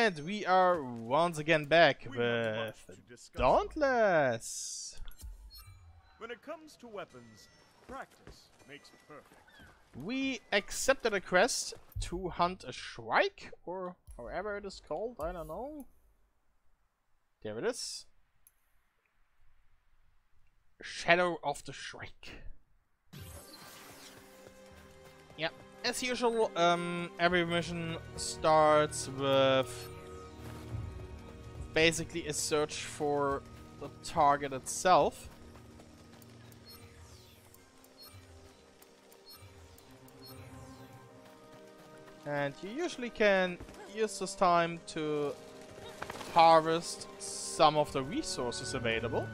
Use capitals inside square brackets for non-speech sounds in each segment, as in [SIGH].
And we are once again back We with much to discuss. Dauntless. When it comes to weapons, practice makes perfect. We accepted a quest to hunt a shrike, or however it is called, I don't know. There it is. Shadow of the Shrike. Yep, as usual, um, every mission starts with basically a search for the target itself. And you usually can use this time to harvest some of the resources available.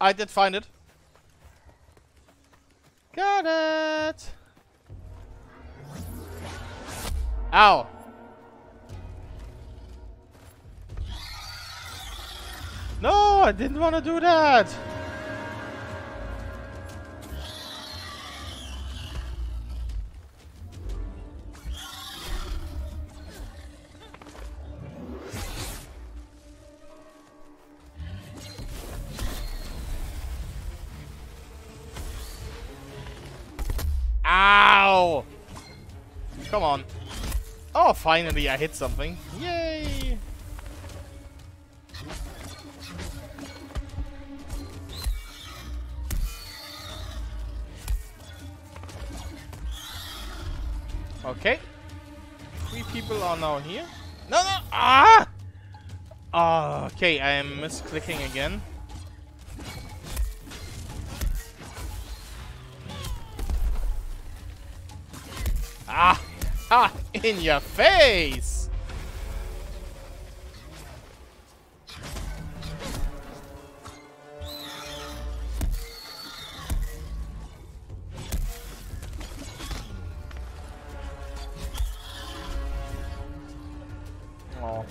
I did find it. Got it. Ow. No, I didn't want to do that. Come on. Oh, finally I hit something. Yay! Okay. Three people are now here. No, no! Ah! Okay, I am misclicking again. Ah! [LAUGHS] In your face! Oh.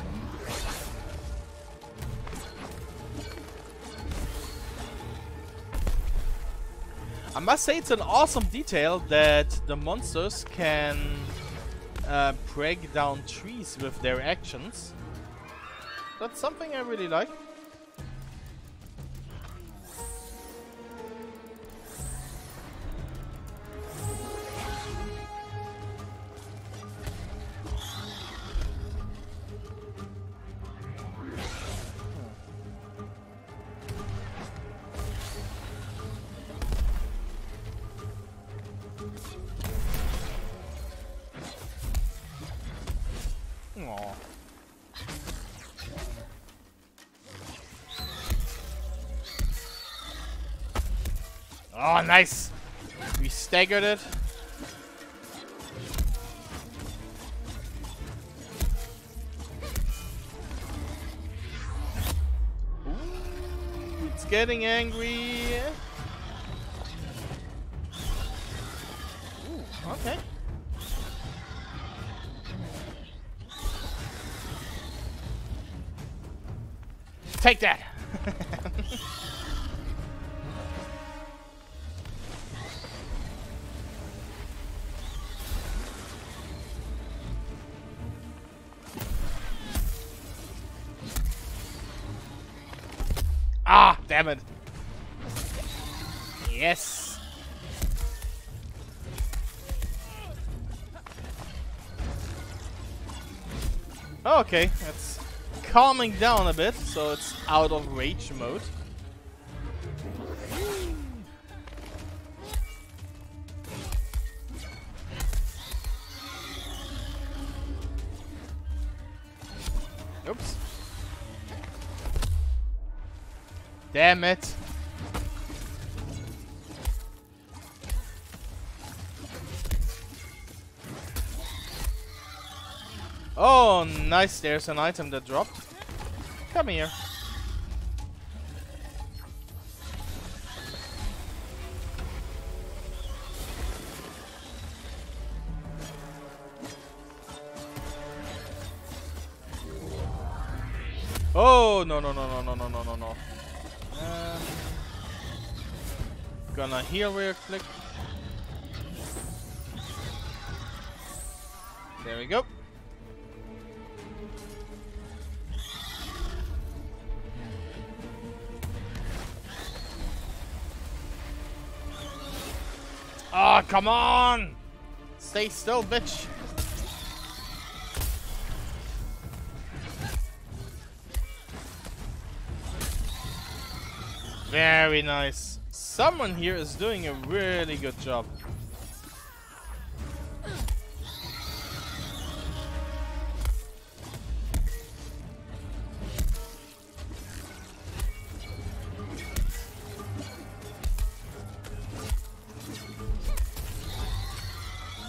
I must say it's an awesome detail that the monsters can uh, break down trees with their actions. That's something I really like. Oh, nice! We staggered it. Ooh, it's getting angry. Take that! [LAUGHS] ah, damn it. Yes. Okay, that's calming down a bit, so it's out of rage mode. Oops. Damn it. Oh, nice. There's an item that dropped. Come here. Oh, no, no, no, no, no, no, no, no, no. Um, gonna heal real quick. There we go. Oh, come on! Stay still, bitch. Very nice. Someone here is doing a really good job.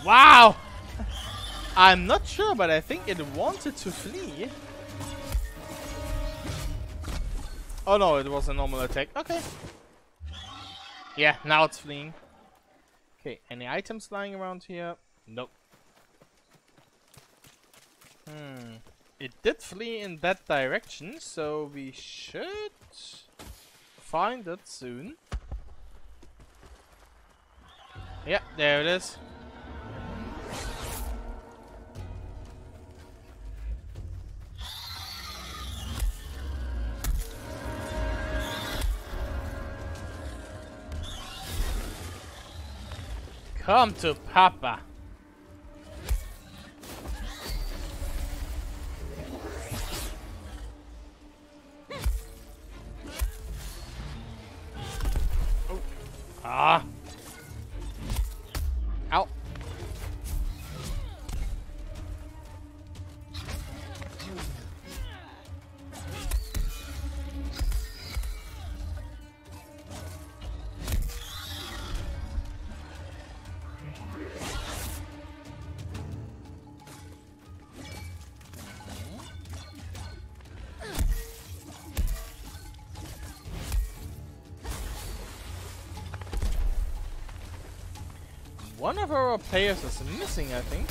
Wow! I'm not sure, but I think it wanted to flee. Oh no, it was a normal attack. Okay. Yeah, now it's fleeing. Okay, any items lying around here? Nope. Hmm. It did flee in that direction, so we should find it soon. Yeah, there it is. Come to Papa. Oh. Ah. One of our players is missing, I think.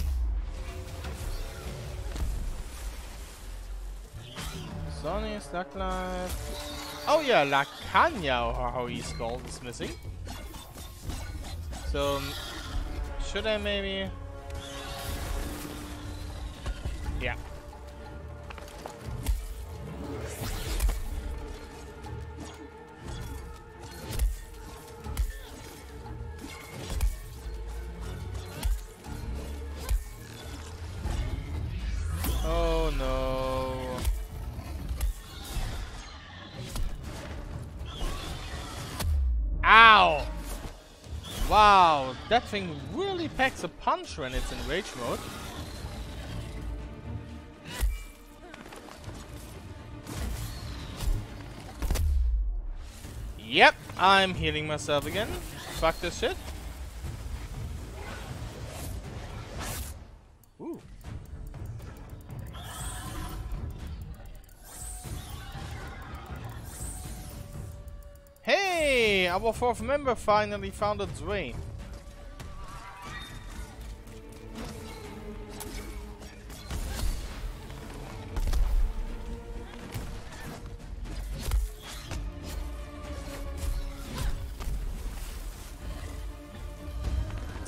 Sonny, Slacklife. Oh yeah, Lacania, or how he's called, is missing. So, um, should I maybe... Yeah. Wow, that thing really packs a punch when it's in rage mode. Yep, I'm healing myself again. Fuck this shit. Our fourth member finally found its way.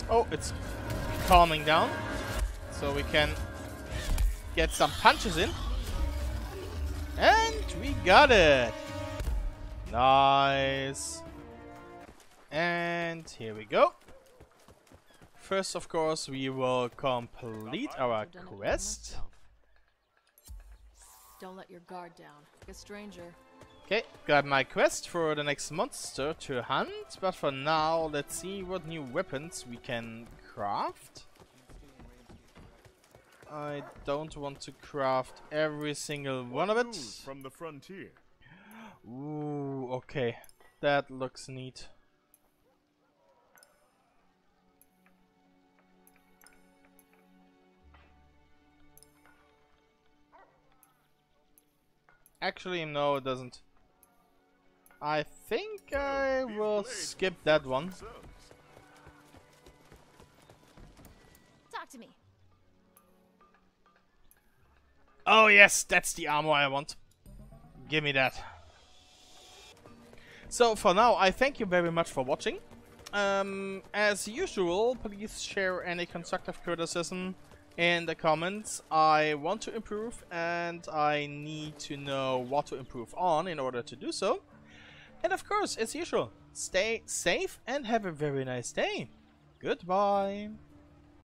Oh, it's calming down. So we can get some punches in. And we got it. Nice. And here we go. First, of course, we will complete our I've done it by quest. Don't let your guard down. A stranger. Okay, got my quest for the next monster to hunt, but for now, let's see what new weapons we can craft. I don't want to craft every single one of it. from the frontier. Ooh, okay. That looks neat. Actually, no, it doesn't. I think I will skip that fix one. themselves. Talk to me. Oh yes, that's the armor I want. Give me that. So for now, I thank you very much for watching. Um, as usual, please share any constructive criticism in the comments. I want to improve and I need to know what to improve on in order to do so. And of course, as usual, stay safe and have a very nice day. Goodbye.